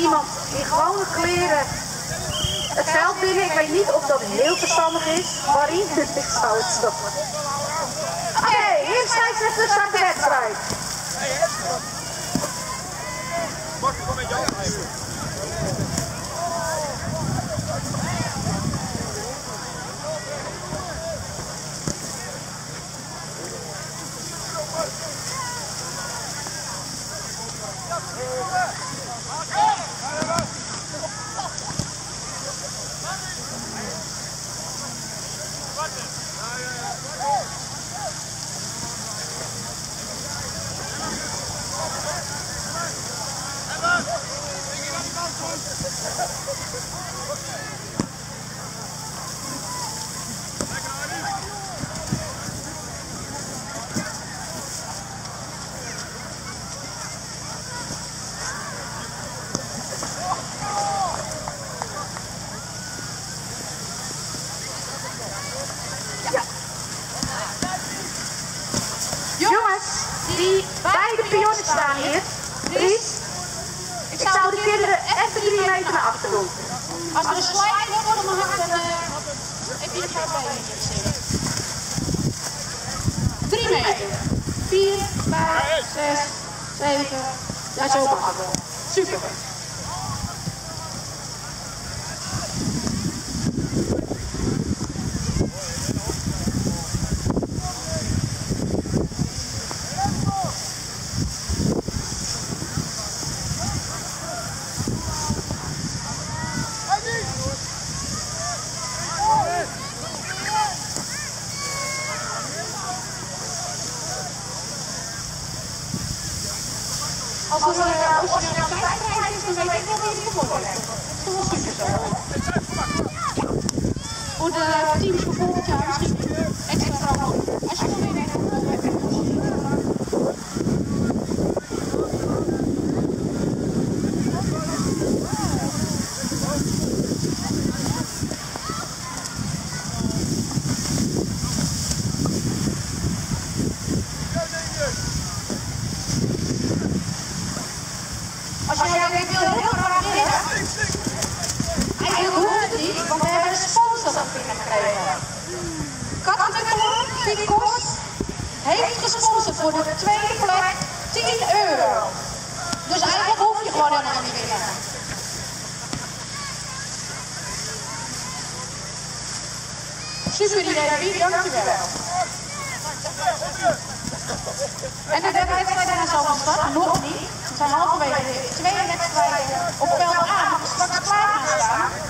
iemand in gewone kleren het veld binnen. Ik weet niet of dat heel verstandig is. Barry, ik zou het stoppen. Oké, hier scheidsrechter start de wedstrijd. Mag ik gewoon met die bij de pionnen staan hier. Dries, 10 meter naar achter doen. Als er een slide wordt door mijn hart, dan heb je er geen bij. 3 meter. 4, 5, 6, 7. Ja, zo op Super. Als er een origineel tijdprijs is, dan weet ik wie die gewonnen. Dat is wel super zo. Voor de teams voor volgend jaar misschien extra promo. Als je nog meer weet, dan heb je Als jij weet, wil heel graag winnen. Eigenlijk hoeft het niet, want we hebben een sponsor dat binnengekregen. Kattenkoor, Ficos, heeft gesponsord voor de tweede plek 10 euro. Dus eigenlijk hoef je gewoon helemaal niet winnen. Super idee, dankjewel. En de derde wedstrijd is al van start, nog niet. We zijn halverwege de tweede wedstrijd op veld A, mag straks klaar gaan staan.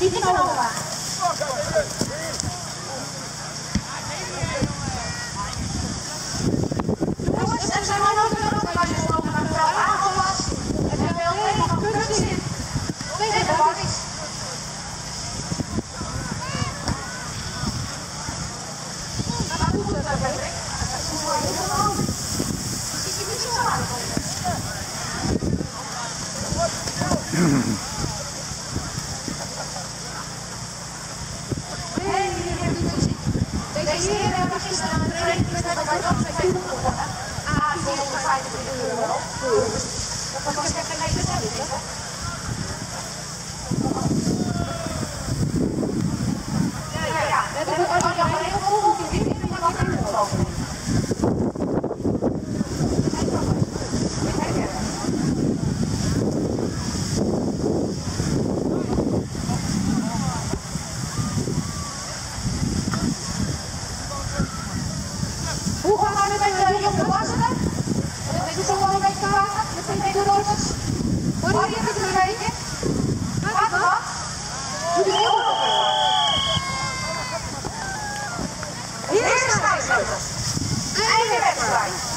右の方が。Deze heren hebben gisteren aan de trainingswedstrijd bij Dordrecht gewonnen. Ah, 450 euro. Dat was echt geen bestelling, Right.